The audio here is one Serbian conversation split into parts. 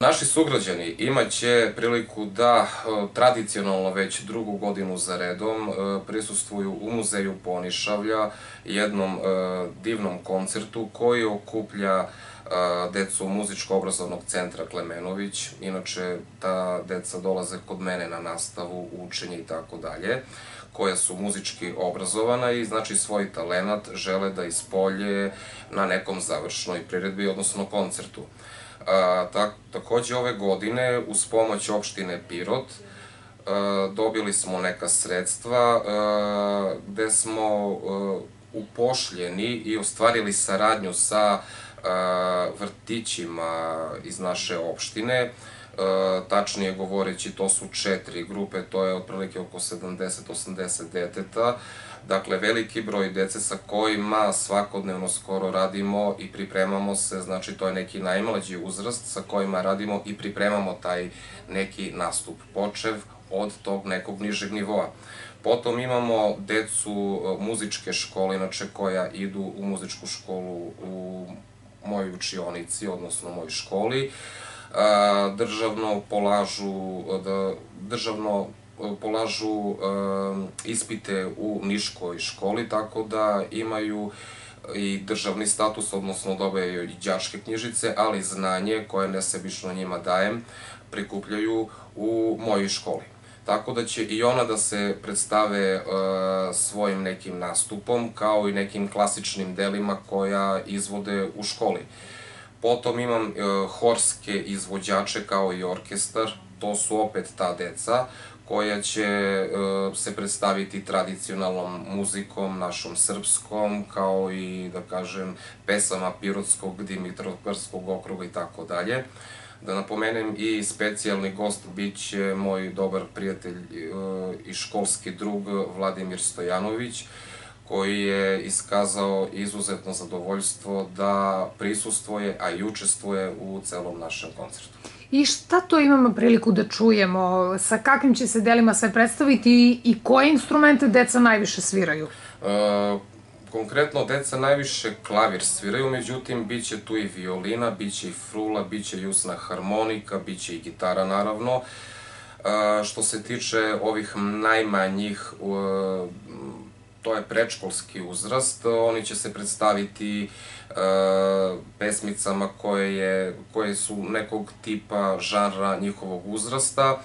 Naši sugrađani imaće priliku da e, tradicionalno već drugu godinu za redom e, prisustvuju u muzeju Ponišavlja jednom e, divnom koncertu koji okuplja decu muzičko-obrazovnog centra Klemenović. Inače, ta deca dolaze kod mene na nastavu, učenje i tako dalje, koja su muzički obrazovana i znači svoj talenat žele da ispolje na nekom završnoj priredbi, odnosno koncertu. A, tak, takođe ove godine, uz pomoć opštine Pirot, dobili smo neka sredstva gde smo upošljeni i ostvarili saradnju sa vrtićima iz naše opštine, tačnije govoreći to su četiri grupe, to je otprilike oko 70-80 deteta, Dakle, veliki broj dece sa kojima svakodnevno skoro radimo i pripremamo se, znači to je neki najmlađi uzrast sa kojima radimo i pripremamo taj neki nastup, počev od tog nekog nižeg nivoa. Potom imamo decu e, muzičke škole, inače koja idu u muzičku školu u mojoj učionici, odnosno u mojoj školi, državno polažu, da, državno polažu ispite u Niškoj školi, tako da imaju i državni status, odnosno dobaju i đačke knjižice, ali znanje koje nesebično njima dajem prikupljaju u mojoj školi. Tako da će i ona da se predstave svojim nekim nastupom, kao i nekim klasičnim delima koja izvode u školi. Potom imam horske izvođače kao i orkestar, to su opet ta deca koja će e, se predstaviti tradicionalnom muzikom, našom srpskom, kao i, da kažem, pesama Pirotskog, Dimitrovkarskog okruga i tako dalje. Da napomenem i specijalni gost bit će moj dobar prijatelj e, i školski drug Vladimir Stojanović, koji je iskazao izuzetno zadovoljstvo da prisustvuje, a i učestvuje u celom našem koncertu. I šta to imamo priliku da čujemo? Sa kakvim će se delima sve predstaviti i koje instrumente deca najviše sviraju? E, konkretno, deca najviše klavir sviraju, međutim, bit će tu i violina, bit će i frula, bit će i usna harmonika, bit će i gitara, naravno. E, što se tiče ovih najmanjih, e, to je predškolski uzrast, oni će se predstaviti e, pesmicama koje, je, koje su nekog tipa žanra njihovog uzrasta.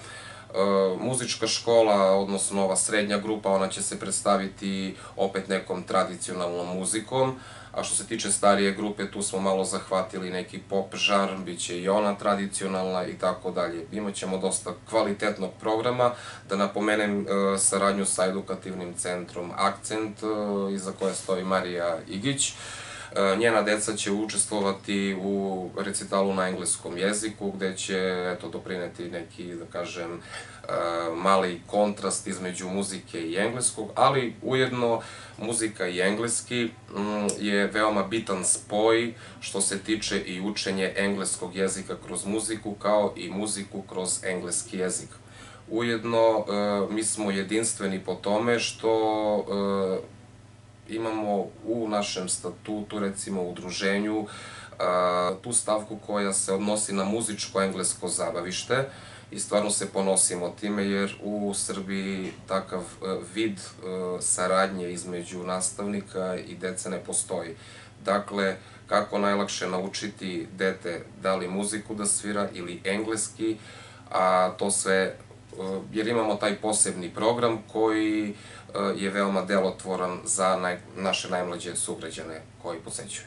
E, muzička škola, odnosno ova srednja grupa, ona će se predstaviti opet nekom tradicionalnom muzikom, a što se tiče starije grupe, tu smo malo zahvatili neki pop žar, bit će i ona tradicionalna i tako dalje. Imaćemo dosta kvalitetnog programa, da napomenem e, saradnju sa edukativnim centrom Akcent, e, iza koje stoji Marija Igić, njena deca će učestvovati u recitalu na engleskom jeziku, gde će eto, doprineti neki, da kažem, e, mali kontrast između muzike i engleskog, ali ujedno muzika i engleski mm, je veoma bitan spoj što se tiče i učenje engleskog jezika kroz muziku, kao i muziku kroz engleski jezik. Ujedno, e, mi smo jedinstveni po tome što imamo u našem statutu, recimo u udruženju, tu stavku koja se odnosi na muzičko englesko zabavište i stvarno se ponosimo time jer u Srbiji takav e, vid e, saradnje između nastavnika i dece ne postoji. Dakle, kako najlakše naučiti dete da li muziku da svira ili engleski, a to sve jer imamo taj posebni program koji eh, je veoma delotvoran za naše najmlađe sugrađane koji posećuju.